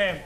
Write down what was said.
che,